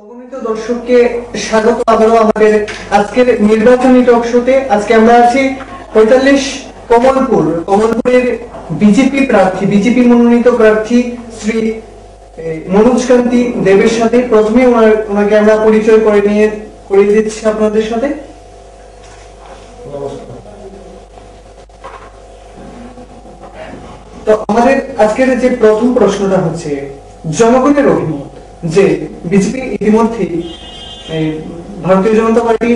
অগণিত দর্শককে স্বাগত আবারও আমাদের আজকের নির্বাচনী টক শোতে আজকে আমরা আছি পঁয়তাল্লিশ কমলপুর, কমলপুরের বিজেপি প্রার্থী, বিজেপি মনোনীত প্রার্থী শ্রী দেবের সাথে। প্রথমে ওনাকে আমরা পরিচয় করে নিয়ে, করে দিচ্ছি আপনাদের সাথে। তো আমাদের আজকের যে প্রথম প্রশ্নটা হচ্ছে, জনগণের অভিমত। যে বিজেপি ইতিমধ্যেই ভারতীয় জনতা পার্টি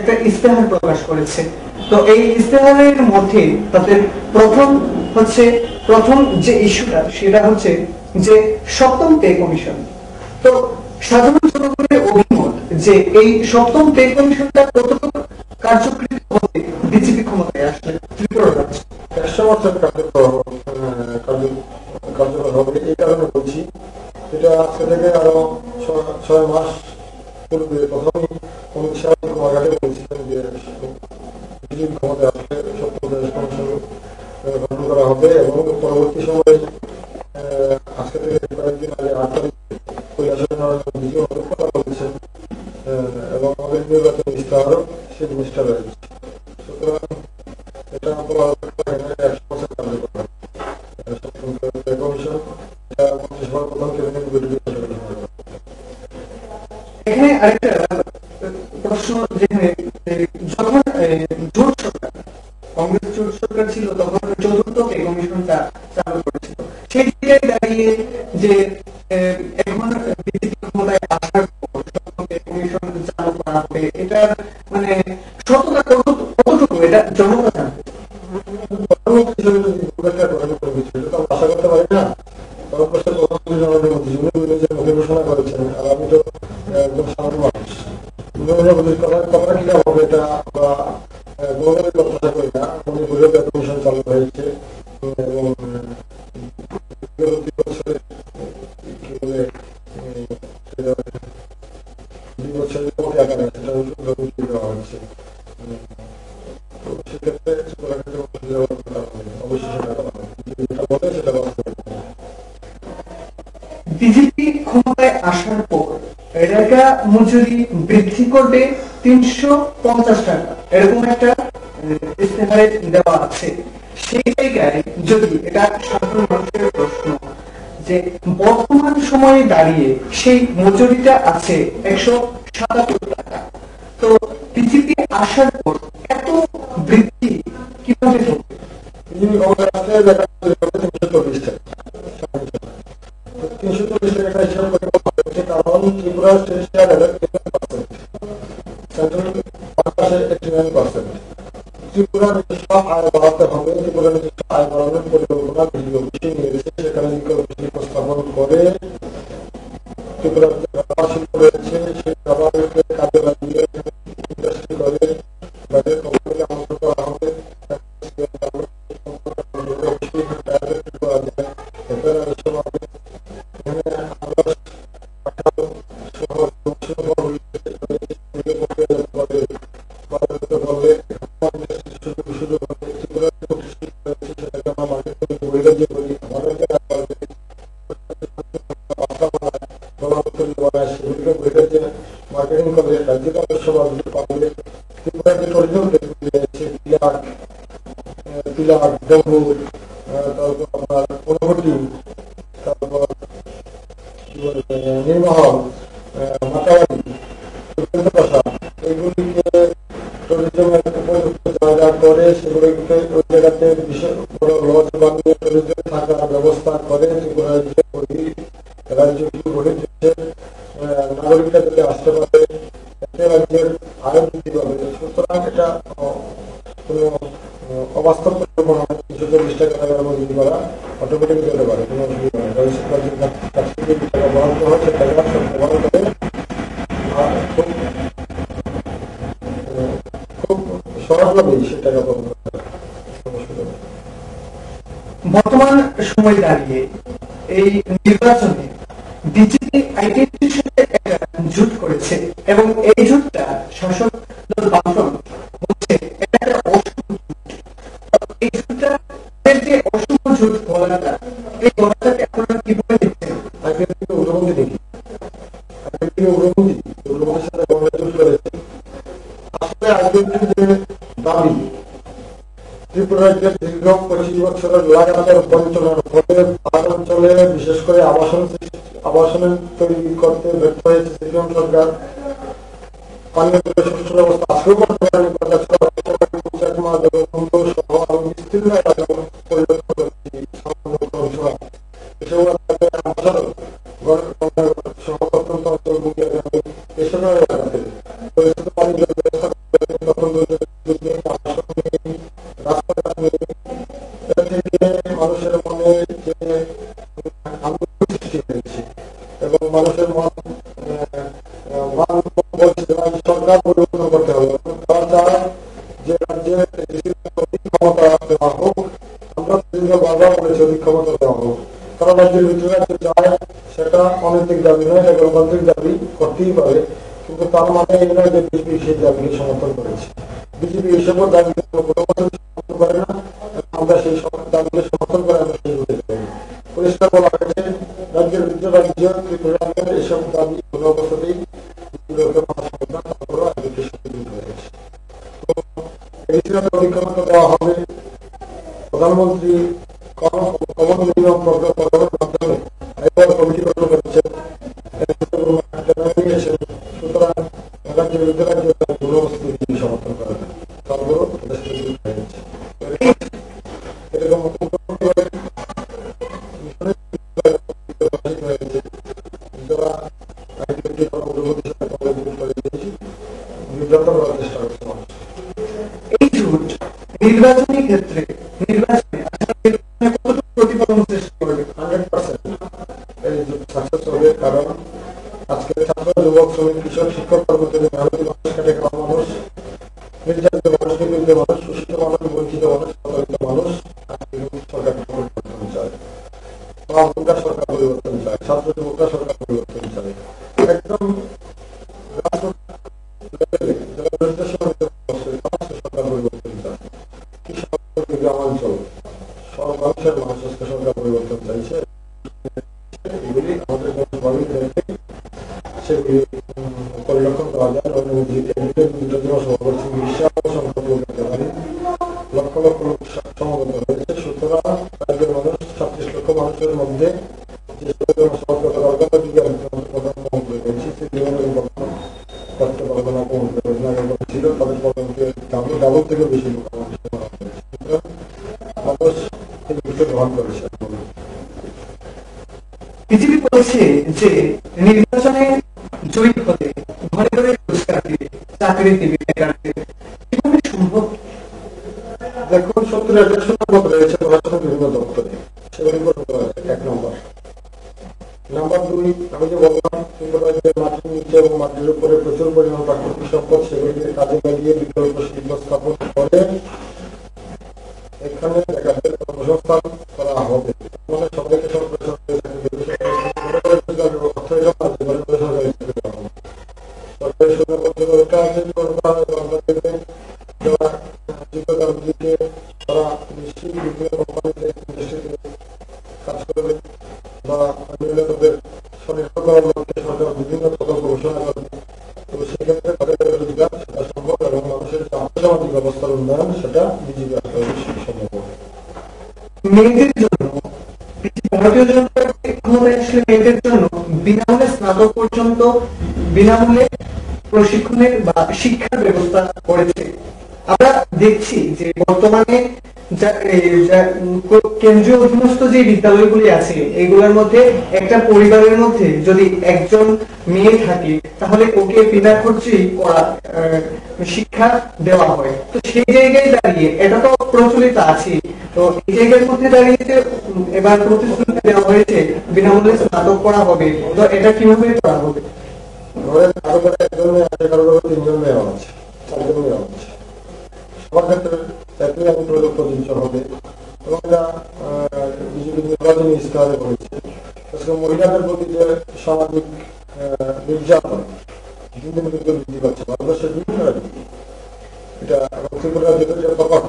একটা ইস্তেহার প্রকাশ করেছে। তো এই ইস্তেহারের মধ্যে তাদের প্রথম হচ্ছে, প্রথম যে ইস্যুটা, সেটা হচ্ছে যে সপ্তম পে কমিশন। তো সাধারণ জনগণের অভিমত যে এই সপ্তম পে কমিশনটা কতটুকু কার্যকরী হবে বিজেপি ক্ষমতায় আসলে ত্রিপুরা রাজ্যে। বছর কার্যকর কার্যকর হবে, এই কারণে বলছি। এটা আজকে থেকে আরও ছয় মাস পূর্বে প্রথমে অমিত শাহ কুমারঘাটে বলছিলেন যে বিজেপি আসলে গঠন করা হবে এবং পরবর্তী সময়ে আজকে থেকে কয়েকদিন আগে আট তারিখ বিজয় এবং আমাদের নির্বাচন ইস্তাহারও সেই জিনিসটা রয়েছে সুতরাং এটা বলা ঘোষণা করেছেন, আর আমি তো একজন সাধারণ মানুষ। কথাটা কি তিনশো পঞ্চাশ টাকা। এরকম একটা ইস্তেহারে দেওয়া আছে। সেই জায়গায় যদি, এটা সাধারণ মানুষের প্রশ্ন, যে বর্তমান সময়ে দাঁড়িয়ে সেই মজুরিটা আছে একশো সাতাত্তর টাকা। তো বিজেপি আসার পর এত বৃদ্ধি কীভাবে তিনশো টাকা। কারণ ত্রিপুরা ত্রিপুরা নিজস্ব আয় বাড়াতে হবে ত্রিপুরা নিজস্ব আয় বাড়ানোর পরিকল্পনা বিজেপি অফিসে নিয়ে নির্মহল মাতাবাড়ি দুর্গেন্দ্র প্রাসাদ উপযুক্ত করে সেগুলিকে বিশেষ বড় ব্যবস্থা করে ত্রিপুরা রাজ্যে বহি রাজ্যটি আসতে পারে সুতরাং এটা কোনো অবাস্তব। তিনশো চল্লিশ করা অটোমেটিক বর্তমান সময় দাঁড়িয়ে এই নির্বাচনে বিজেপি আইডেন্টির সাথে করেছে এবং এই শাসক এই যে অসম এই বলাটাকে আপনারা কীভাবে দেখছেন? তাকে উগ্রপন্থী দেখি তাকে সাথে আসলে আজকে রাজ্যের দীর্ঘ পঁচিশ বছরের লাগাতার বঞ্চনার ফলে অঞ্চলে বিশেষ করে আবাসন আবাসনের তৈরি করতে ব্যর্থ হয়েছে সিপিএম সরকার। ক্ষমতা দেওয়া হোক। তারা রাজ্যের ভিতরে চায় সেটা অনৈতিক দাবি নয়, এটা গণতান্ত্রিক দাবি করতেই পারে। কিন্তু তার মানে এই নয় যে বিজেপি সেই দাবিকে সমর্থন করেছে। বিজেপি এসবও বছর সমর্থন করে না। আমরা সেই দাবিকে সমর্থন করে আমরা সেই পরিষ্কার বলা হয়েছে, রাজ্যের ভিতরে রাজ্য ত্রিপুরাকে এসব দাবি আজকে ছাত্র যুবক শ্রমিক কৃষক শিক্ষক কর্মচারী মেহনতি মানুষ খাওয়া জয়ী হলে ঘরে ঘরে রোজগার দিবে চাকরি দিবে বেকারদের কীভাবে সম্ভব? দেখুন সত্তর হাজার শূন্য রয়েছে প্রশাসনের বিভিন্ন দপ্তরে। সেগুলি এক নম্বর। নাম্বার দুই, আমি যে বললাম নিচে এবং মাটির উপরে প্রচুর পরিমাণ প্রাকৃতিক সম্পদ সেগুলিকে মেয়েদের জন্য, ভারতীয় জনতা পার্টি আসলে মেয়েদের জন্য বিনামূল্যে স্নাতক পর্যন্ত, বিনামূল্যে প্রশিক্ষণের বা শিক্ষার ব্যবস্থা করেছে। আমরা দেখছি যে বর্তমানে কেন্দ্রীয় অধীনস্থ যে বিদ্যালয়গুলি আছে, এগুলোর মধ্যে একটা পরিবারের মধ্যে যদি একজন মেয়ে থাকে, তাহলে ওকে বিনা খরচেই করা শিক্ষা দেওয়া হয়। তো সেই জায়গায় দাঁড়িয়ে এটা তো প্রচলিত আছে তো এই জায়গার মধ্যে এবার প্রতিশ্রুতি দেওয়া হয়েছে, বিনামূল্যে স্নাতক করা হবে। তো এটা কীভাবে করা হবে? মহিলাদের প্রতি যে সামাজিক নির্যাতন বৃদ্ধি পাচ্ছে, ভারতবর্ষের বিভিন্ন রাজ্যে এটা ত্রিপুরা যেটা প্রকট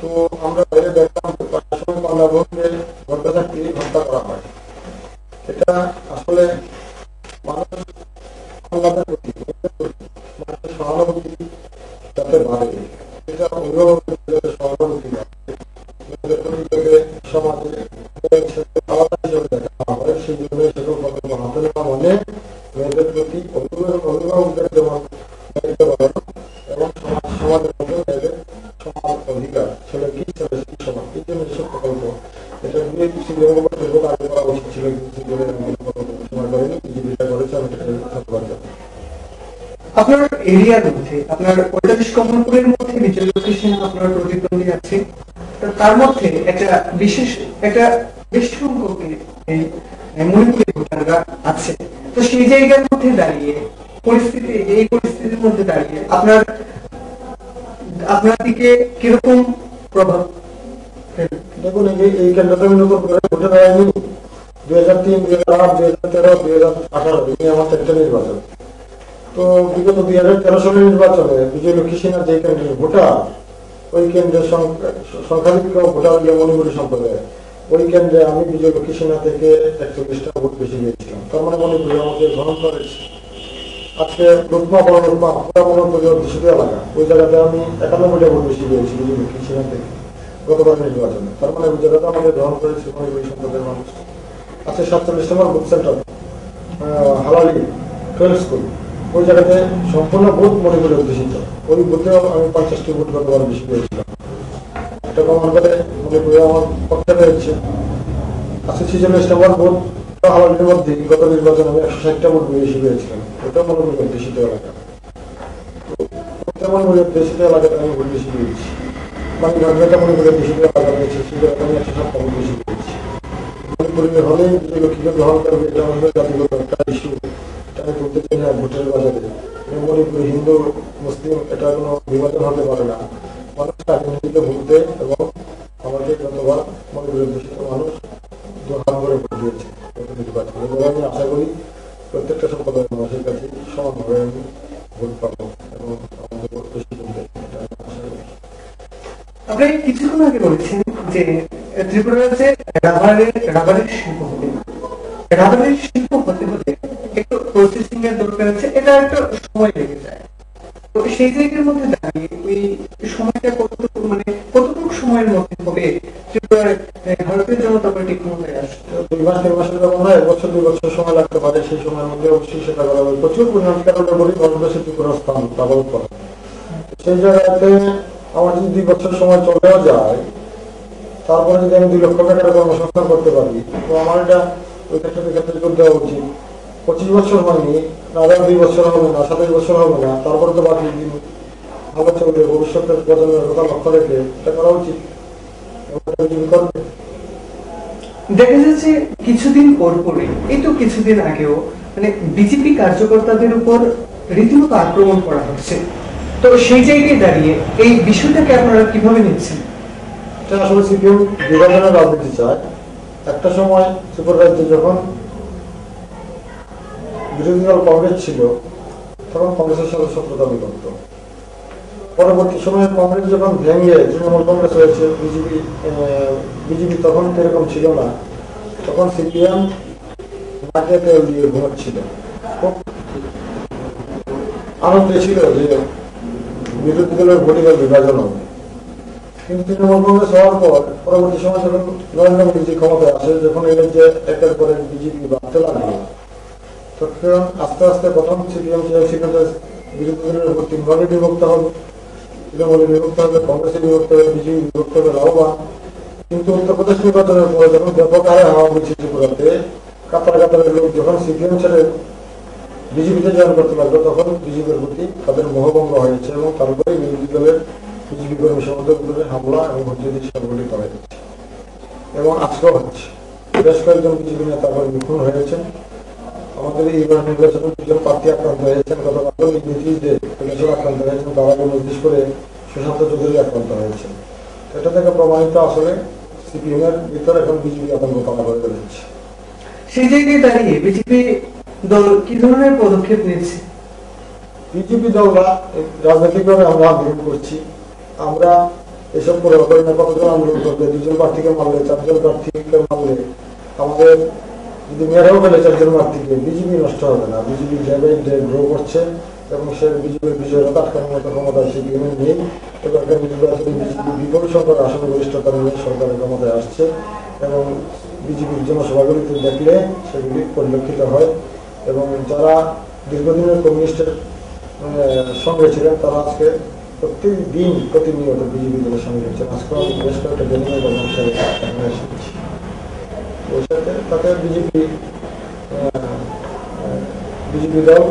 তো আমরা বাইরে দেখলাম কয়েক সময় কন্যা ভবনে ঘণ্টা চাকরি ঘণ্টা করা হয়। এটা আসলে মানুষ প্রতি, মানুষের সহানুভূতি যাতে বাড়ে। আপনার এরিয়ার মধ্যে, আপনার পঁয়তাল্লিশ কমলপুরের মধ্যে বিজয় লোকেশন আপনার প্রতিদ্বন্দ্বী আছে। তার মধ্যে একটা বিশেষ, একটা বেশ সংখ্যক ভোটাররা আছে। তো সেই জায়গার মধ্যে দাঁড়িয়ে, পরিস্থিতি, এই পরিস্থিতির মধ্যে দাঁড়িয়ে আপনার আপনার দিকে কীরকম প্রভাব? দেখুন, এই যে এই কেন্দ্রটা নতুন করে দুই হাজার তিন, দুই হাজার আট, দুই হাজার তেরো, দুই হাজার আঠারো, এই আমার চারটে নির্বাচন। তো বিগত দুই হাজার তেরো সালের নির্বাচনে বিজয় লক্ষ্মী সিনহার যে কেন্দ্রের ভোটার, ওই কেন্দ্রের সংখ্যা- সংখ্যাধিক ভোটার হলে মণিপুরি সম্প্রদায় ওই কেন্দ্রে আমি বিজয় লক্ষ্মী সিনহা থেকে একচল্লিশটা ভোট বেশি পেয়েছিলাম। তার মানে মণিপুরি আমাকে গ্রহণ করেছে আজকে রুকমা বড় রুকমা পুরা মনোপুরি এলাকা। ওই জায়গাতে আমি একানব্বইটা ভোট বেশি পেয়েছি বিজয় লক্ষ্মী সিনহা থেকে গতবার নির্বাচনে। তার মানে ওই জায়গাটা আমাদের গ্রহণ করেছে মণিপুরি সম্প্রদায়ের মানুষ। আছে সাতচল্লিশ নম্বর booth centre Halali twelve school. ওই জায়গাতে সম্পূর্ণ বুথ মণিপুরি অধ্যুষিত। ওই বুথেও আমি পঞ্চাশটি ভোট গতবার বেশি পেয়েছিলাম এটা প্রমাণ করে মণিপুরে আমার পক্ষে রয়েছে আছে ছিচল্লিশ নম্বর বুথ মধ্যে গত নির্বাচনে আমি একশো ষাটটা ভোট বেশি মণিপুরি অধ্যুষিত এলাকা। তেমন মনে আমি ভোট বেশি পেয়েছি মানে ঘটনাটা মনে করে দেশিত এলাকা রয়েছে সেই আমি একশো বেশি পেয়েছি মণিপুরের হলে যে লক্ষ্মীকে গ্রহণ করবে জাতিগত একটা ইস্যু আমি চাই না ভোটের বাজারে। মণিপুর হিন্দু, মুসলিম, এটা কোনো বিভাজন হতে পারে না। মানুষ রাজনীতিতে ভোট এবং আমাকে গতবার মণিপুরের দূষিত মানুষ দোকান করে ভোট দিয়েছে আমি আশা করি প্রত্যেকটা সম্প্রদায়ের মানুষের কাছে সমানভাবে আমি ভোট পাবো এবং আমাদের ভোট বেশি আপনি কিছুক্ষণ আগে বলেছেন যে ত্রিপুরা রাজ্যে রাবারের রাবারের শিল্প হবে রাবারের সেই জায়গার মধ্যে দাঁড়িয়ে ওই সময়টা কতটুকু মানে কতটুকু সময়ের মধ্যে হবে? ত্রিপুরার জনতা পার্টি ক্ষমতায় আসবে দুই মাস তিন মাসের যখন হয় বছর দুই বছর সময় লাগতে পারে, সেই সময়ের মধ্যে অবশ্যই সেটা করা হবে। প্রচুর পরিমাণ কারণে বলি বাংলাদেশের ত্রিপুরা স্থান ব্যবহার করা। সেই জায়গাতে আমার যদি দুই বছর সময় চলেও যায়, তারপরে যদি আমি দুই লক্ষ টাকার কর্মসংস্থান করতে পারি, তো আমার এটা ওই ক্ষেত্রে ক্ষেত্রে জোর দেওয়া উচিত। পঁচিশ বছর হয়নি আরও দুই বছর হবে না সাতাশ বছর হবে না তারপরে তো বাকি দিন ভালো চলবে ভবিষ্যতের প্রজন্মের কথা লক্ষ্য রেখে এটা করা উচিত। দেখা যাচ্ছে কিছুদিন পর পরে এই তো কিছুদিন আগেও মানে বিজেপি কার্যকর্তাদের উপর রীতিমতো আক্রমণ করা হচ্ছে। তো সেই জায়গায় দাঁড়িয়ে এই বিষয়টাকে আপনারা কীভাবে নিচ্ছেন? এটা আসলে সিপিএম বিভাজনের রাজনীতি চায়। একটা সময় ত্রিপুরা রাজ্যে যখন বিরোধী দল কংগ্রেস ছিল, তখন কংগ্রেসের সদস্যত্ব দাবি করত। পরবর্তী সময়ে কংগ্রেস যখন ভেঙে তৃণমূল কংগ্রেস হয়েছে, বিজেপি বিজেপি তখন এরকম ছিল না। তখন সিপিএম নাকে তেল দিয়ে ঘুমাচ্ছিল আনন্দে ছিল যে বিরোধী দলের ভোটিকাল বিভাজন হবে। কিন্তু তৃণমূল কংগ্রেস হওয়ার পর পরবর্তী সময় যখন নরেন্দ্র মোদীজি ক্ষমতায় আসে, যখন এর যে একের পর বিজেপি বাড়তে লাগল তখন আস্তে আস্তে প্রথম সিপিএম যে বিরোধী দলের উপর তিনভাবে বিভক্ত হবে তৃণমূলে বিভক্ত হবে কংগ্রেসে বিভক্ত হবে বিজেপি বিভক্ত হবে লাভবান। কিন্তু উত্তরপ্রদেশ নির্বাচনের পরে যখন ব্যাপক হারে হাওয়া বলছে ত্রিপুরাতে কাতার কাতারের লোক যখন সিপিএম ছেড়ে বিজেপিতে জয়েন করতে লাগল, তখন বিজেপির প্রতি তাদের মোহভঙ্গ হয়েছে এবং তারপরে বিরোধী দলের বিজেপি কর্মী সমর্থক উপরে হামলা এবং হত্যা সংগঠিত হয়েছে এবং আজকেও হচ্ছে। বেশ কয়েকজন বিজেপি নেতা আবার নিখুন হয়েছেন। আমাদের এইবার নির্বাচনে দুজন প্রার্থী আক্রান্ত হয়েছেন গতকাল আক্রান্ত হয়েছেন তার আগে নির্দেশ করে সুশান্ত চৌধুরী আক্রান্ত হয়েছেন। এটা থেকে প্রমাণিত আসলে সিপিএম এর ভিতরে এখন বিজেপি আতঙ্ক পালা করে বেড়েছে সেই জায়গায় দাঁড়িয়ে বিজেপি দল কি ধরনের পদক্ষেপ নিচ্ছে? বিজেপি দলরা রাজনৈতিকভাবে আমরা আন্দোলন করছি। আমরা এসব করে কতজন আন্দোলন করবে দুজন প্রার্থীকে মারলে চারজন প্রার্থীকে মারলে আমাদের যদি মেয়েরাও গেলে চারজন প্রার্থীকে বিজেপি নষ্ট হবে না। বিজেপি যাবে গ্রো করছে এবং সে বিজেপির বিজয়রতা আটকানোর মতো ক্ষমতা সিপিএমের নেই। এবং নির্বাচনে বিজেপি বিপুল সংখ্যক আসন গরিষ্ঠতা নিয়ে সরকারের ক্ষমতায় আসছে এবং বিজেপির জনসভাগুলিতে দেখলে সেগুলি পরিলক্ষিত হয় এবং যারা দীর্ঘদিনের কমিউনিস্টের আহ, সঙ্গে ছিলেন তারা আজকে প্রতিদিন প্রতিনিয়ত বিজেপি দলের সঙ্গে রয়েছেন আজকে বেশ কয়েকটা বেনিয়ে সাথে তাতে বিজেপি বিজেপি দল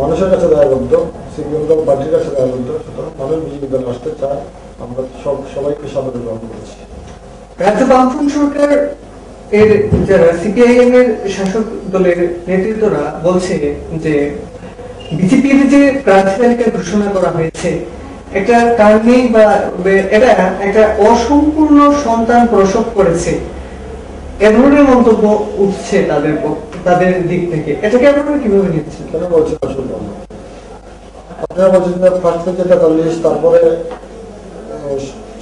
মানুষের কাছে দায়বদ্ধ, সিপিএম দল পার্টির কাছে দায়বদ্ধ, সুতরাং মানুষ বিজেপি দল আসতে চায়। আমরা সব, সবাইকে সাদরে গ্রহণ করেছি রাজ্য বামফ্রন্ট সরকার এর যারা সিপিআইএম এর শাসক দলের নেতৃত্বরা বলছে যে বিজেপির যে প্রার্থী তালিকা ঘোষণা করা হয়েছে একটা কারণেই বা, এটা একটা অসম্পূর্ণ সন্তান প্রসব করেছে। এ ধরনের মন্তব্য উঠছে তাদের তাদের দিক থেকে। এটাকে আপনারা কীভাবে নিচ্ছেন? কেন বলছেন আসল আপনারা বলছেন যে ফার্স্ট থেকে তেতাল্লিশ তারপরে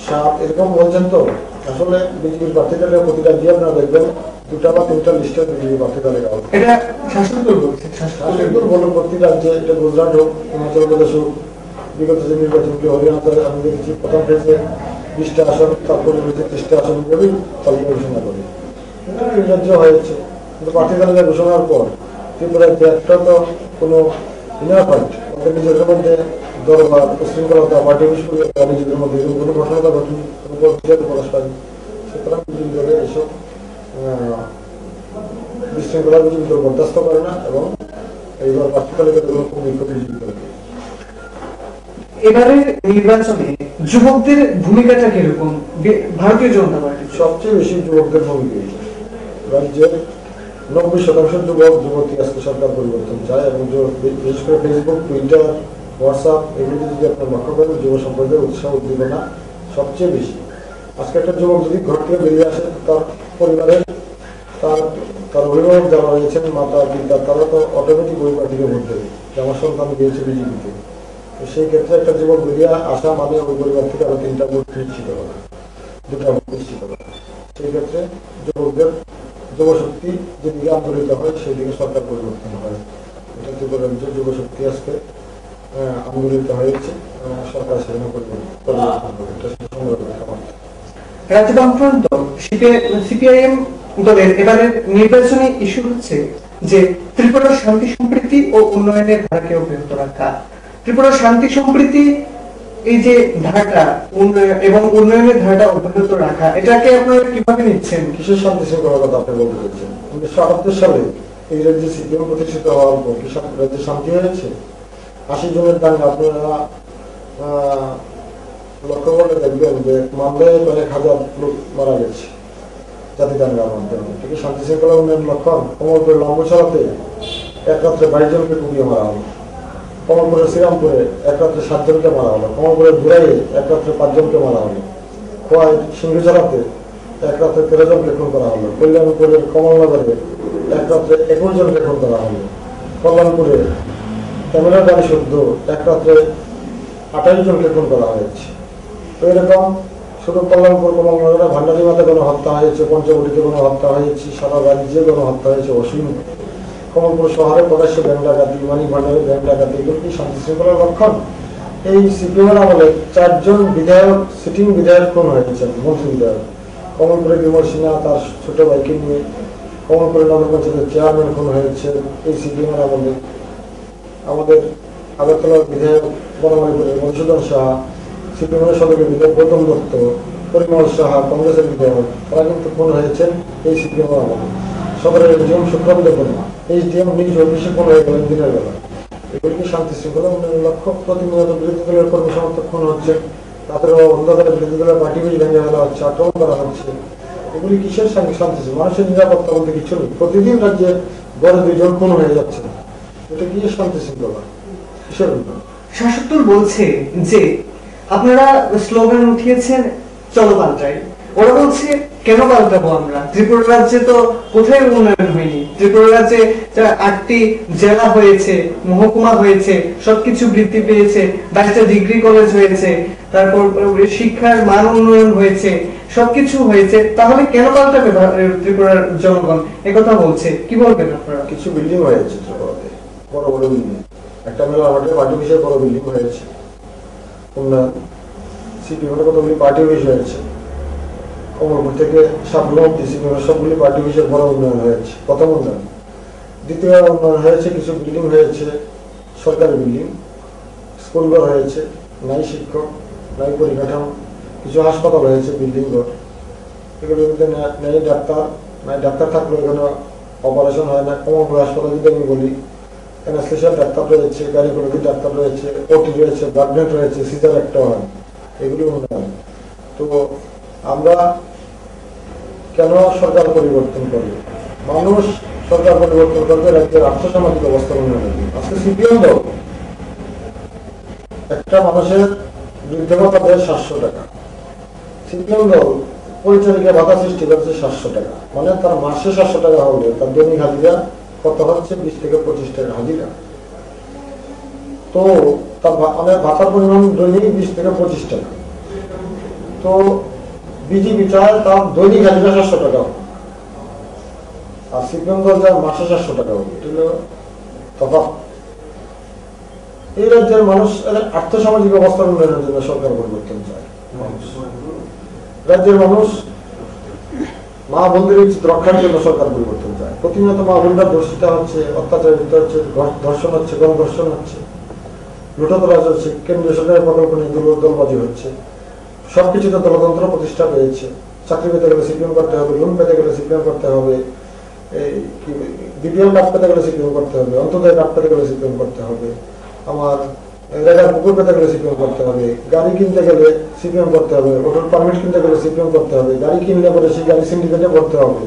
সাত এরকম বলছেন তো। আসলে বিজেপির প্রার্থী তালিকা প্রতিটা দিয়ে আপনারা দেখবেন দুটা বা তিনটা লিস্টে বিজেপি হবে এটা শাসক দল বলছে শাসক দল বলুন প্রতি রাজ্যে এটা গুজরাট হোক হিমাচল প্রদেশ হোক বিগত যে নির্বাচনগুলি হরিয়ানাতে আমি দেখেছি প্রথম ফেজে বিশটা আসন তারপরে রয়েছে ত্রিশটা আসন এভাবেই তালিকা ঘোষণা করে হয়েছে। কিন্তু ঘোষণার পর ত্রিপুরার তো কোনো ইনার পয়েন্ট ওদের নিজেদের মধ্যে দরবার উশৃঙ্খলতা পার্টি বিস্ফোরণতা নিজেদের মধ্যে কোনো ঘটনাটা ঘটেনি কোনো পরিচয় প্রকাশ পায়নি। সুতরাং বিজেপি এসব বিশৃঙ্খলা বিজেপি দল বরদাস্ত করে না এবং এইবার এবারের নির্বাচনে যুবকদের ভূমিকাটা কীরকম? ভারতীয় জনতা পার্টি। সবচেয়ে বেশি যুবকদের ভূমিকা। রাজ্যের নব্বই শতাংশ যুবক, যুবতী আজকে সরকার পরিবর্তন চায় এবং বিশেষ করে ফেসবুক টুইটার হোয়াটসঅ্যাপ এগুলিতে যদি আপনার লক্ষ্য করেন, যুব সম্প্রদায়ের উৎসাহ, উদ্দীপনা সবচেয়ে বেশি। আজকে একটা যুবক যদি ঘর থেকে বেরিয়ে আসে, তার পরিবারের তার তার অভিভাবক যারা রয়েছেন, মাতা, পিতা, তারা তো অটোমেটিক ওই পার্টিকে ভোট দেবে যে আমার সন্তান গিয়েছে বিজেপিতে। তো সেই ক্ষেত্রে একটা যুবক বেরিয়ে আসা মানে ওই পরিবার থেকে আরও তিনটা ভোট নিশ্চিত করা, দুটা ভোট নিশ্চিত করা। সেই ক্ষেত্রে যুবকদের যুবশক্তি যেদিকে আন্দোলিত হয় সেই দিকে সরকার পরিবর্তন হয়। এটা ত্রিপুরা রাজ্যের যুবশক্তি আজকে আন্দোলিত হয়েছে সরকার সেখানে পরিবর্তন পরিবর্তন এটা রাজ্য বামফ্রন্ট দল সিপিআইএম দলের এবারের নির্বাচনী ইস্যু হচ্ছে যে ত্রিপুরার শান্তি সম্প্রীতি ও উন্নয়নের ধারাকে অব্যাহত রাখা ত্রিপুরার শান্তি সম্প্রীতি এই যে উন্নয়ন এবং উন্নয়নের ধারাটা অব্যাহত রাখা, এটাকে আপনারা কীভাবে নিচ্ছেন? শান্তি শৃঙ্খলার কথা আপনি বলতে চাইছেন উনিশশো আটাত্তর সালে এই রাজ্যে সিপিএম প্রতিষ্ঠিত হওয়ার পর কি শান্তি- রাজ্যে শান্তি হয়েছে? আশি জনের দাঙ্গা আপনারা লক্ষ্য করলে দেখবেন যে মামলায় কয়েক হাজার লোক মারা গেছে জাতি দাঙ্গার মাধ্যমে। আছে শান্তি শৃঙ্খলা উন্নয়ন লক্ষণ কমলপুরে লম্ব ছড়াতে এক রাত্রে বাইশ জনকে কুপিয়ে মারা হলো। কমলপুরের শ্রীরামপুরে এক রাত্রে সাতজনকে মারা হলো। কমলপুরের ঘুরাইয়ে এক রাত্রে পাঁচজনকে মারা হলো। খোয়াই সিংহচারাতে এক রাত্রে তেরো জনকে খুন করা হলো। কল্যাণপুরের কমলনগরে এক রাত্রে একুশ জনকে খুন করা হলো। কল্যাণপুরে গাড়ি শুদ্ধ এক রাত্রে আঠাশ জনকে খুন করা হয়েছে। তো এরকম শুধু কল্যাণপুর কমলনগরে ভান্ডারি মাতে কোনো হত্যা হয়েছে, পঞ্চবটিতে কোনো হত্যা হয়েছে, সারা রাজ্যে কোনো হত্যা হয়েছে, অসীম। কমলপুর শহরে প্রকাশ্য ব্যাংক ডাকাতি মানি ভান্ডারে ব্যাংক ডাকাতি এগুলো কি শান্তি শৃঙ্খলার লক্ষণ এই সিপিএমের আমলে চারজন বিধায়ক সিটিং বিধায়ক খুন হয়েছেন মন্ত্রী বিধায়ক। কমলপুরে বিমল সিনহা, তার ছোট ভাইকে নিয়ে কমলপুরে নগর পঞ্চায়েতের চেয়ারম্যান খুন হয়েছে। এই সিপিএমের আমলে আমাদের আগরতলার বিধায়ক বনমালীপুরের মধুসূদন সাহা, সিপিএমের সদরের বিধায়ক গৌতম দত্ত, পরিমল সাহা, কংগ্রেসের বিধায়ক, তারা কিন্তু খুন হয়েছেন এই সিপিএমের আমলে। সদরের এসডিএম সুক্রম দেবন শান্তি মানুষের নিরাপত্তা বলতে কিছু নেই। প্রতিদিন রাজ্যে বড় দুইজন খুন হয়ে যাচ্ছে। এটা কি শান্তি শৃঙ্খলা? বলছে যে, আপনারা স্লোগান উঠিয়েছেন চলো পাল্টাই ওরা বলছে, কেন পাল্টাবো আমরা? ত্রিপুরা রাজ্যে তো কোথায় উন্নয়ন হয়নি? ত্রিপুরা রাজ্যে আটটি জেলা হয়েছে, মহকুমা হয়েছে, সবকিছু বৃদ্ধি পেয়েছে, বাইশটা ডিগ্রি কলেজ হয়েছে, তারপর শিক্ষার মান উন্নয়ন হয়েছে, সবকিছু হয়েছে, তাহলে কেন পাল্টাবে ত্রিপুরার জনগণ? একথা বলছে। কি বলবেন আপনারা? কিছু বিল্ডিং হয়েছে বড় বড় বিল্ডিং একটা মেলা পার্টি অফিসের বড় বিল্ডিং হয়েছে। উন্নয়ন পার্টি অফিস হয়েছে। কমলপুর থেকে সাবগুলো ডিসিপ্লিনের সবগুলি পার্টি অফিসের বড় উন্নয়ন হয়েছে, প্রথম উন্নয়ন। দ্বিতীয় উন্নয়ন হয়েছে কিছু বিল্ডিং হয়েছে, সরকারি বিল্ডিং স্কুলঘর হয়েছে, নাই শিক্ষক, নাই পরিকাঠামো, কিছু হাসপাতাল হয়েছে বিল্ডিং ঘর। এগুলোর মধ্যে নাই ডাক্তার নাই ডাক্তার থাকলেও এখানে অপারেশন হয় না। কমলপুর হাসপাতাল যদি আমি বলি, এখানে স্পেশাল ডাক্তার রয়েছে গাইনোকোলজি ডাক্তার রয়েছে ওটি রয়েছে ব্লাড রয়েছে সিজার একটা হয় এগুলো উন্নয়ন। তো আমরা কেন সরকার পরিবর্তন করবে? মানুষ সরকার পরিবর্তন করবে, রাজ্যের আর্থসামাজিক অবস্থা উন্নয়নের আজকে সিপিএম দল, একটা মানুষের বৃদ্ধ ভাতা দেয় সাতশো টাকা। সিপিএম দল পরিচালিকা ভাতা সৃষ্টি করছে সাতশো টাকা। মানে তার মাসে সাতশো টাকা হলে তার দৈনিক হাজিরা কত হচ্ছে? বিশ থেকে পঁচিশ টাকা হাজিরা। তো তার মানে ভাতার পরিমাণ দৈনিক বিশ থেকে পঁচিশ টাকা। তো বিজেপি চায় তার দৈনিক হাজিরা সাতশো টাকা। আর সিপিএম চায় মাসে সাতশো টাকা তফাৎ। এই রাজ্যের মানুষ এদের আর্থসামাজিক অবস্থার উন্নয়নের জন্য সরকার পরিবর্তন চায়। রাজ্যের মানুষ মা উচিত রক্ষার জন্য সরকার পরিবর্তন চায়। প্রতিনিয়ত মা বোনরা ধর্ষিত হচ্ছে অত্যাচারিত হচ্ছে ধর্ষণ হচ্ছে, গণধর্ষণ হচ্ছে। লুটোতরাজ হচ্ছে, কেন্দ্রীয় সরকারের প্রকল্প নিয়ে দুর্বল দলবাজি হচ্ছে। সবকিছুতে দলতন্ত্র প্রতিষ্ঠা পেয়েছে। চাকরি পেতে গেলে সিপিএম করতে হবে লোন পেতে গেলে সিপিএম করতে হবে বিপিএল কার্ড পেতে গেলে সিপিএম করতে হবে অন্তদয় কার্ড পেতে গেলে সিপিএম করতে হবে, আমার রেগার পুকুর পেতে গেলে সিপিএম করতে হবে, গাড়ি কিনতে গেলে সিপিএম করতে হবে হোটেল পারমিট কিনতে গেলে সিপিএম করতে হবে, গাড়ি কিনলে পরে সেই গাড়ি সিন্ডিকেটে করতে হবে।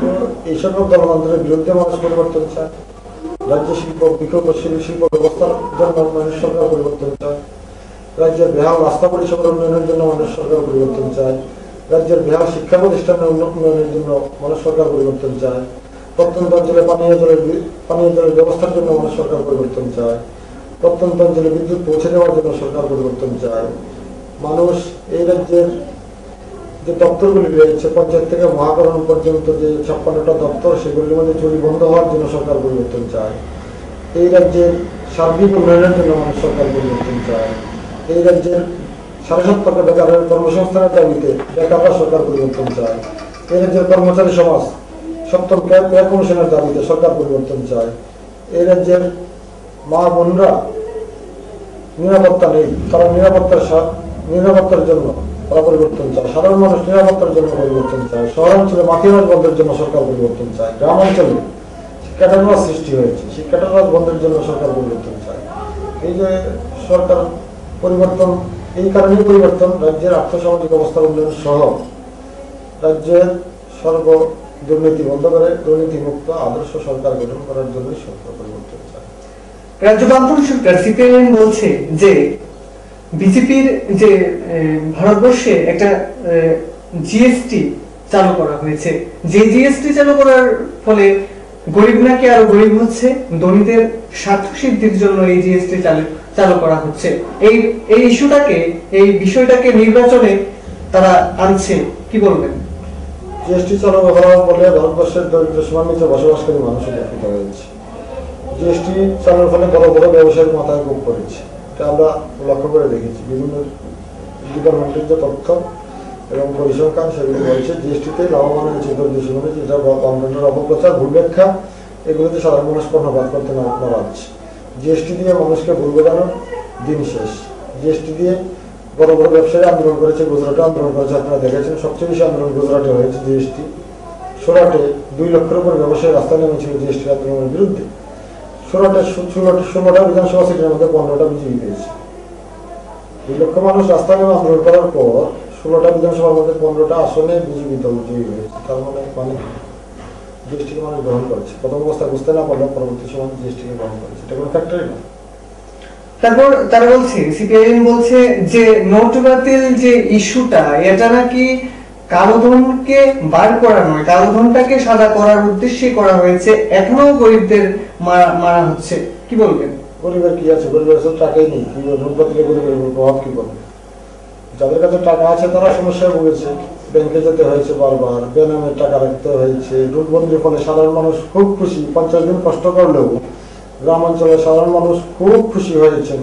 তো এই সকল দলতন্ত্রের বিরুদ্ধে মানুষ পরিবর্তন চায়। রাজ্য শিল্প, বিকল্প শিল্প ব্যবস্থার জন্য মানুষ সরকার পরিবর্তন চায়। রাজ্যের বেহাল রাস্তা পরিষেবার উন্নয়নের জন্য মানুষ সরকার পরিবর্তন চায়। রাজ্যের বেহাল শিক্ষা প্রতিষ্ঠানের উন্ন- উন্নয়নের জন্য মানুষ সরকার পরিবর্তন চায়। প্রত্যন্ত অঞ্চলে পানীয় জলের পানীয় জলের ব্যবস্থার জন্য মানুষ সরকার পরিবর্তন চায়। প্রত্যন্ত অঞ্চলে বিদ্যুৎ পৌঁছে দেওয়ার জন্য সরকার পরিবর্তন চায়। মানুষ এই রাজ্যের যে দপ্তরগুলি রয়েছে, পঞ্চায়েত থেকে মহাকরণ পর্যন্ত যে ছাপ্পান্নটা দপ্তর, সেগুলির মধ্যে চুরি বন্ধ হওয়ার জন্য সরকার পরিবর্তন চায়। এই রাজ্যের সার্বিক উন্নয়নের জন্য মানুষ সরকার পরিবর্তন চায়। এই রাজ্যের সাড়ে সত্তরটা বেকারের কর্মসংস্থানের দাবিতে বেকাররা সরকার পরিবর্তন চায়। এই রাজ্যের কর্মচারী সমাজ সপ্তম পে কমিশনের দাবিতে সরকার পরিবর্তন চায়। এই রাজ্যের মা বোনরা নিরাপত্তা নেই তারা নিরাপত্তার নিরাপত্তার জন্য তারা পরিবর্তন চায়। সাধারণ মানুষ নিরাপত্তার জন্য পরিবর্তন চায়। শহরাঞ্চলে মাফিয়ারাজ বন্ধের জন্য সরকার পরিবর্তন চায়। গ্রামাঞ্চলে অঞ্চলে সৃষ্টি হয়েছে। শিক্ষাটার বন্ধের জন্য সরকার পরিবর্তন চায়। এই যে সরকার পরিবর্তন, এই কারণেই পরিবর্তন, রাজ্যের আর্থসামাজিক অবস্থার উন্নয়ন সহ রাজ্যের সর্ব দুর্নীতি বন্ধ করে দুর্নীতি মুক্ত আদর্শ সরকার গঠন করার জন্য সরকার পরিবর্তন রাজ্য বামফ্রন্ট সরকার সিপিআইএম বলছে যে, বিজেপির যে ভারতবর্ষে একটা জিএসটি চালু করা হয়েছে। যে জিএসটি চালু করার ফলে গরিব নাকি আরও গরিব হচ্ছে? ধনীদের স্বার্থ সিদ্ধির জন্য এই জিএসটি চালু চালু করা হচ্ছে। এই এই ইস্যুটাকে, এই বিষয়টাকে নির্বাচনে তারা আনছে। কি বলবেন? জিএসটি চালু হওয়ার ফলে ভারতবর্ষের দরিদ্র সীমার নিচে বসবাসকারী মানুষ উপকৃত হয়েছে। জিএসটি চালুর ফলে বড় বড় ব্যবসায়ীর মাথায় খুব পড়েছে। এটা আমরা লক্ষ্য করে দেখেছি। বিভিন্ন ডিপার্টমেন্টের যে তথ্য এবং পরিসংখ্যান সেগুলো বলছে, জিএসটিতে লাভবান হয়েছে দরিদ্র সীমানে যেটা গভর্নমেন্টের অপপ্রচার ভুল ব্যাখ্যা এগুলোতে সাধারণ মানুষ কর্ণপাত করতে না নারাজ জিএসটি দিয়ে মানুষকে ভুল বোঝানোর দিন শেষ। জিএসটি দিয়ে বড় বড় ব্যবসায়ী আন্দোলন করেছে, গুজরাটে আন্দোলন করেছে। আপনারা দেখেছেন, সবচেয়ে বেশি আন্দোলন গুজরাটে হয়েছে জিএসটি। সুরাটে দুই লক্ষের উপর ব্যবসায়ী রাস্তায় নেমেছিল জিএসটি আন্দোলনের বিরুদ্ধে। ষোলোটা ষোলোটা বিধানসভা সিটের মধ্যে পনেরোটা বিজেপি পেয়েছে। দুই লক্ষ মানুষ রাস্তায় নেমে আন্দোলন করার পর ষোলোটা বিধানসভার মধ্যে পনেরোটা আসনে বিজেপি দল জয়ী হয়েছে। তার মানে মানে জিএসটিকে মানুষ গ্রহণ করেছে। প্রথম অবস্থা বুঝতে না পারলেও পরবর্তী সময় জিএসটিকে গ্রহণ করেছে। এটা কোনো ফ্যাক্টরি না। তারপর তারা বলছে সিপিআইএম বলছে যে নোট বাতিল যে ইস্যুটা এটা নাকি কালোধনকে বার করা নয় কালোধনটাকে সাদা করার উদ্দেশ্যে করা হয়েছে। এখনও গরিবদের মারা হচ্ছে। কি বলবেন? গরিবের কি আছে? গরিবের কাছে টাকাই নেই। নোটপাত থেকে গরিবের প্রভাব কি বলবে যাদের কাছে টাকা আছে তারা সমস্যায় ভুগেছে। ব্যাংকে যেতে হয়েছে বারবার, বেনামে টাকা রাখতে হয়েছে নোটবন্দির ফলে সাধারণ মানুষ খুব খুশি, পঞ্চাশ দিন কষ্ট করলেও গ্রাম অঞ্চলের সাধারণ মানুষ খুব খুশি হয়েছেন।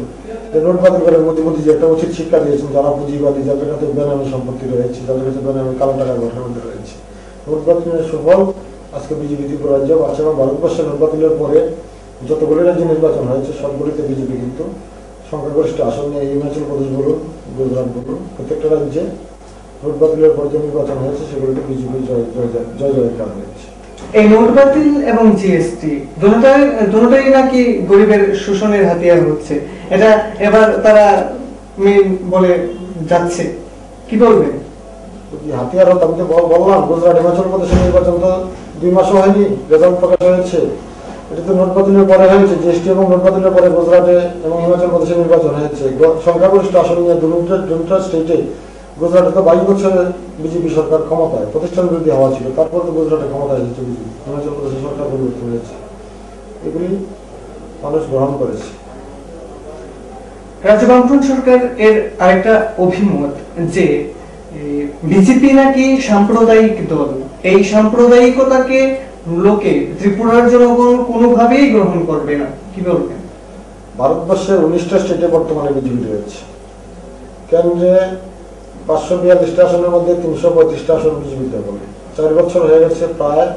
নোট করে মোদী মোদী যে একটা উচিত শিক্ষা দিয়েছেন, যারা পুঁজিবাদী, যাদের কাছে বেনামি সম্পত্তি রয়েছে, যাদের কাছে বেনামি কালো টাকা গঠন রয়েছে। নোট সুফল, আজকে বিজেপি ত্রিপুরা রাজ্য আছে এবং ভারতবর্ষে নোট বাতিলের পরে যতগুলি রাজ্যে নির্বাচন হয়েছে, সবগুলিতে বিজেপি কিন্তু সংখ্যাগরিষ্ঠ আসন নিয়ে হিমাচল প্রদেশ বলুন, গুজরাট বলুন, প্রত্যেকটা রাজ্যে ভোট বাতিলের পর যে নির্বাচন হয়েছে সেগুলিতে বিজেপি জয় জয় জয় জয় জয়কার হয়েছে এই নোট বাতিল এবং জিএসটি দুটাই দুটাই নাকি গরিবের শোষণের হাতিয়ার হচ্ছে? এটা এবার তারা মেন বলে যাচ্ছে। কি বলবেন? হাতিয়ার হতো আমি তো বললাম গুজরাট হিমাচল প্রদেশের নির্বাচন তো দুই মাসও হয়নি রেজাল্ট প্রকাশ হয়েছে। এটা তো নোট বাতিলের পরে হয়েছে জিএসটি এবং নোট বাতিলের পরে গুজরাটে এবং হিমাচল প্রদেশে নির্বাচন হয়েছে। সংখ্যাগরিষ্ঠ আসন নিয়ে দুটা দুটা স্টেটে গুজরাটে তো বাইশ বছরে বিজেপি সরকার ক্ষমতায় প্রতিষ্ঠান বিরোধী হওয়া ছিল তারপর তো গুজরাটে ক্ষমতায় এসেছে বিজেপি। হিমাচল প্রদেশে সরকার পরিবর্তন হয়েছে। এগুলি মানুষ গ্রহণ করেছে। রাজ্য সরকার এর আরেকটা অভিমত যে বিজেপি নাকি সাম্প্রদায়িক দল। এই সাম্প্রদায়িকতাকে লোকে ত্রিপুরার জনগণ কোনোভাবেই গ্রহণ করবে না। কি বলবেন? ভারতবর্ষের উনিশটা স্টেটে বর্তমানে বিজেপি রয়েছে। কেন্দ্রে পাঁচশো বিয়াল্লিশটা আসনের মধ্যে তিনশো পঁয়ত্রিশটা আসন বিজেপি দখল চার বছর হয়ে গেছে প্রায়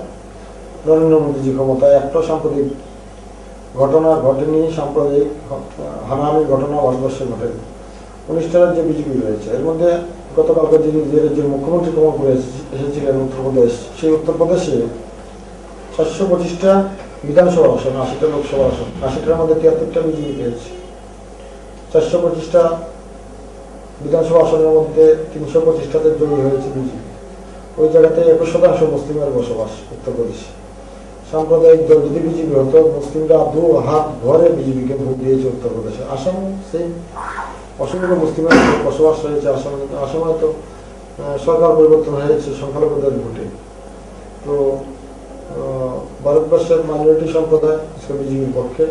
নরেন্দ্র মোদীজি ক্ষমতায়। একটা সাম্প্রতিক ঘটনা ঘটেনি সাম্প্রদায়িক হানাহানির ঘটনা ভারতবর্ষে ঘটেনি। উনিশটা রাজ্যে বিজেপি রয়েছে, এর মধ্যে গতকালকে যিনি যে রাজ্যের মুখ্যমন্ত্রী কমল করে এসেছিলেন উত্তরপ্রদেশ, সেই উত্তরপ্রদেশে চারশো পঁচিশটা বিধানসভা আসন, আশিটা লোকসভা আসন, আশিটার মধ্যে তিয়াত্তরটা বিজেপি পেয়েছে। চারশো পঁচিশটা বিধানসভা আসনের মধ্যে তিনশো পঁচিশটাতে জয়ী হয়েছে বিজেপি ওই জায়গাতে একুশ শতাংশ মুসলিমের বসবাস উত্তরপ্রদেশে। সাম্প্রদায়িক দল যদি বিজেপি হতো, মুসলিমরা দু হাত ভরে বিজেপিকে ভোট দিয়েছে উত্তরপ্রদেশে। আসাম সেই অসংখ্য মুসলিমের বসবাস রয়েছে আসামে আসামে তো সরকার পরিবর্তন হয়েছে সংখ্যালঘুদের ভোটে। তো ভারতবর্ষের মাইনরিটি সম্প্রদায় বিজেপির পক্ষে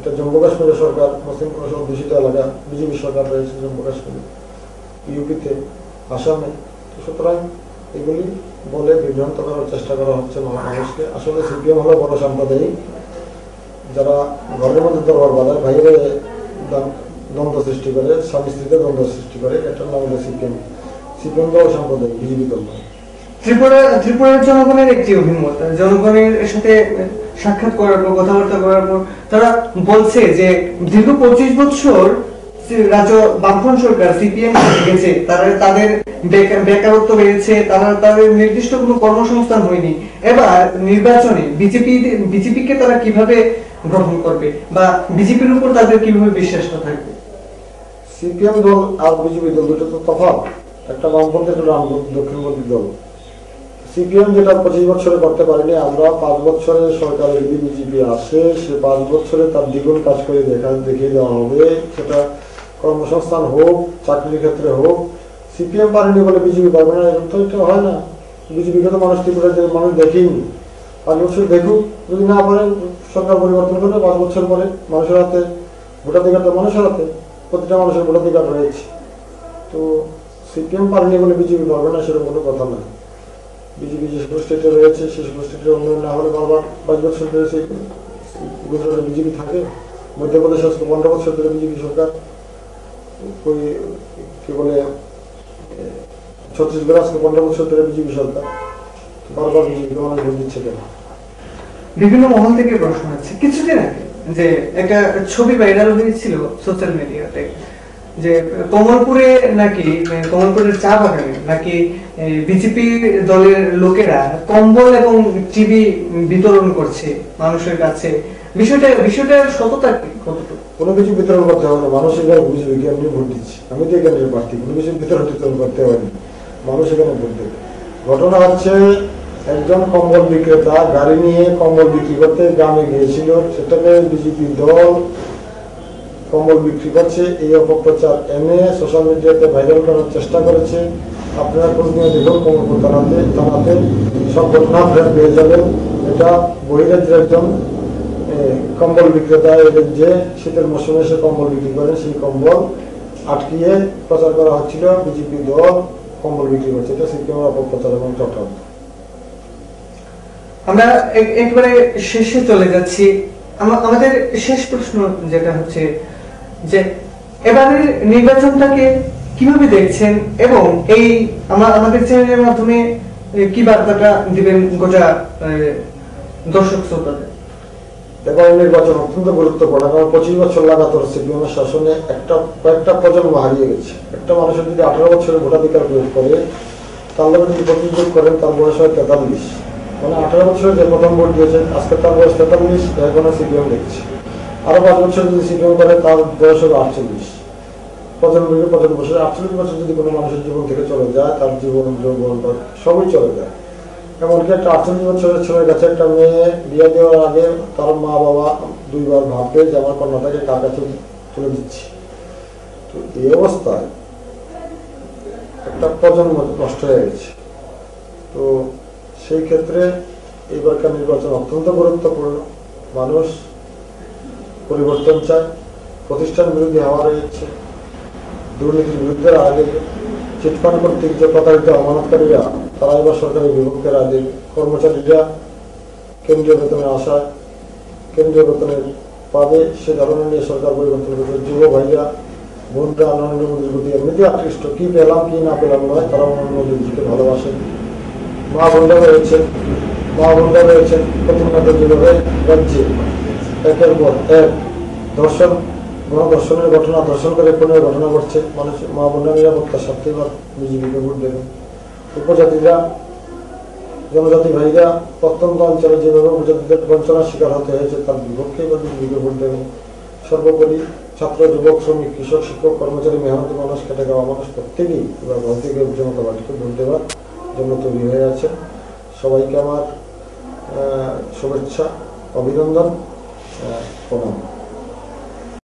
এটা জম্মু কাশ্মীরের সরকার, মুসলিম অধ্যুষিত এলাকা, বিজেপি সরকার রয়েছে জম্মু কাশ্মীরে, ইউপিতে, আসামে। সুতরাং এগুলি বলে বিভ্রান্ত করার চেষ্টা করা হচ্ছে মানুষকে আসলে সিপিএম হলো বড় সাম্প্রদায়িক যারা ঘরের মধ্যে দরবার বাজার বাইরে দ্ব- দ্বন্দ্ব সৃষ্টি করে, স্বামী স্ত্রীতে দ্বন্দ্ব সৃষ্টি করে, এটার নাম হলো সিপিএম। সিপিএম দল সাম্প্রদায়িক বিজেপি দল নয়। ত্রিপুরা, ত্রিপুরার জনগণের একটি অভিমত জনগণের সাথে সাক্ষাৎ করার পর, কথাবার্তা করার পর, তারা বলছে যে দীর্ঘ পঁচিশ বছর রাজ্য বামফ্রন্ট সরকার, সিপিএম গেছে, তারা, তাদের বেকারত্ব বেড়েছে, তারা, তাদের নির্দিষ্ট কোনো কর্মসংস্থান হয়নি। এবার নির্বাচনে বিজেপি, বিজেপিকে তারা কীভাবে গ্রহণ করবে বা বিজেপির উপর তাদের কীভাবে বিশ্বাসটা থাকবে? সিপিএম দল আর বিজেপি দল দুটো তো তফাৎ। একটা বামপন্থী একটা দক্ষিণপন্থী দল। সিপিএম যেটা পঁচিশ বছরে করতে পারেনি, আমরা পাঁচ বছরে সরকারে যদি বিজেপি আসে, সে পাঁচ বছরে তার দ্বিগুণ কাজ করে দেখা দেখিয়ে দেওয়া হবে। সেটা কর্মসংস্থান হোক, চাকরির ক্ষেত্রে হোক, সিপিএম পারেনি বলে বিজেপি পারবে না এরকম তো এটা হয় না। বিজেপিকে তো মানুষ ত্রিপুরা যে মানুষ দেখেনি। পাঁচ বছর দেখুক, যদি না পারে সরকার পরিবর্তন করবে পাঁচ বছর পরে মানুষের হাতে, ভোটাধিকার তো মানুষের হাতে, প্রতিটা মানুষের ভোটাধিকার রয়েছে। তো সিপিএম পারেনি বলে বিজেপি পারবে না, সেরকম কোনো কথা নয়। বিজেপি যে সমস্ত স্টেটে রয়েছে সেই সমস্ত স্টেটের উন্নয়ন না হলে বারবার পাঁচ বছর সেই গুজরাটে বিজেপি থাকে। মধ্যপ্রদেশে আজকে পনেরো বছর ধরে বিজেপি সরকার। কি বলে এ, ছত্তিশগড় আজকে পনেরো বছর ধরে বিজেপি সরকার। বারবার বিজেপি মানুষ ভোট দিচ্ছে কেন? বিভিন্ন মহল থেকে প্রশ্ন আছে কিছুদিন আগে যে একটা ছবি ভাইরাল হয়েছিল সোশ্যাল মিডিয়াতে যে কমলপুরে নাকি মানে কমলপুরের চা বাগানে নাকি বিজেপি দলের লোকেরা কম্বল এবং টিভি বিতরণ করছে মানুষের কাছে। বিষয়টা বিষয়টার সততা কতটুকু? কোনো কিছু বিতরণ করতে হবে না, মানুষ এখানে বুঝবে কি আপনি ভোট দিচ্ছি? আমি তো এখানে প্রার্থী কোনো কিছু বিতরণ করতে পারি মানুষ এখানে ভোট দেবে। ঘটনা হচ্ছে, একজন কম্বল বিক্রেতা গাড়ি নিয়ে কম্বল বিক্রি করতে গ্রামে গিয়েছিল সেটাকে বিজেপি দল কম্বল বিক্রি করছে, এই অপপ্রচার এনে সোশ্যাল মিডিয়াতে ভাইরাল করার চেষ্টা করেছে। আপনারা নিয়ে দেখুন কমলপুর থানাতে থানাতে সব ঘটনা আপনারা পেয়ে যাবেন। এটা বহিরাজ্যের একজন কম্বল বিক্রেতা এদের যে শীতের মৌসুমে সে কম্বল বিক্রি করেন, সেই কম্বল আটকিয়ে প্রচার করা হচ্ছিল। বিজেপি দল কম্বল বিক্রি করছে। এটা সিপিএম অপপ্রচার এবং চক্রান্ত। আমরা এক- একবারে শেষে চলে যাচ্ছি। আমাদের শেষ প্রশ্ন যেটা হচ্ছে যে এবারের নির্বাচনটাকে কীভাবে দেখছেন এবং এই আমা- আমাদের চ্যানেলের মাধ্যমে কি বার্তাটা দিবেন গোটা দর্শক শ্রোতাদের? এবার নির্বাচন অত্যন্ত গুরুত্বপূর্ণ, কারণ পঁচিশ বছর লাগাতার সিপিএমের শাসনে একটা, কয়েকটা প্রজন্ম হারিয়ে গেছে। একটা মানুষের যদি আঠারো বছরের ভোটাধিকার প্রয়োগ করে, তার যদি প্রতিযোগ করেন, তার বয়স হয় তেতাল্লিশ। মানে আঠারো বছরে যে প্রথম ভোট দিয়েছেন, আজকে তার বয়স তেতাল্লিশ এখনও সিপিএম দেখছে। আরও পাঁচ বছর যদি সিপিএম করে, তার বয়স হলো আটচল্লিশ। থেকে প্রজন্ম বছর, আটচল্লিশ বছর যদি কোনো মানুষের জীবন থেকে চলে যায়, তার জীবন বা সবই চলে যায়। এমনকি একটা আটচল্লিশ বছরের ছেলের কাছে একটা মেয়ে বিয়ে দেওয়ার আগে তার মা বাবা দুইবার ভাববে যে আমার কন্যাটাকে কার কাছে তুলে দিচ্ছি। তো এই অবস্থায় একটা প্রজন্ম নষ্ট হয়ে গেছে। তো সেই ক্ষেত্রে এইবারকার নির্বাচন অত্যন্ত গুরুত্বপূর্ণ। মানুষ পরিবর্তন চায় প্রতিষ্ঠান বিরোধী হাওয়া রয়েছে। দুর্নীতির বিরুদ্ধে দেবে চিটফান্ড কর্তৃক যে প্রতারিত আমানতকারীরা, তারা এবার সরকারি বিভক্তি দেবে কর্মচারীরা কেন্দ্রীয় বেতনের আশায়, কেন্দ্রীয় বেতনের পাবে। সে ধরনের নিয়ে সরকার পরিবর্তন করবে যুব ভাইরা বোনরা নরেন্দ্র মোদীর প্রতি এমনিতে আকৃষ্ট। কি পেলাম, কি না পেলাম নয়, তারা নরেন্দ্র মোদীজিকে ভালোবাসেন মা বোনরা রয়েছেন, মা বোনরা রয়েছেন প্রতিনিয়ত যেভাবে রাজ্যে। একের পর এক দর্শন গণদর্শনের ঘটনা, দর্শন করে খুনের ঘটনা ঘটছে। মানুষ মা বোনরা নিরাপত্তার স্বার্থে এবার বিজেপিকে ভোট দেবেন উপজাতিরা, জনজাতি ভাইরা প্রত্যন্ত অঞ্চলে যেভাবে উপজাতিদের বঞ্চনার শিকার হতে হয়েছে, তার বিপক্ষে এবার বিজেপিকে ভোট দেবেন সর্বোপরি ছাত্র, যুবক, শ্রমিক, কৃষক, শিক্ষক, কর্মচারী, মেহনতি মানুষ, খেটে খাওয়া মানুষ প্রত্যেকেই এবার ভারতীয় জনতা পার্টিকে ভোট দেওয়ার জন্য তৈরি হয়ে আছে সবাইকে আমার শুভেচ্ছা, অভিনন্দন। 呃，不能。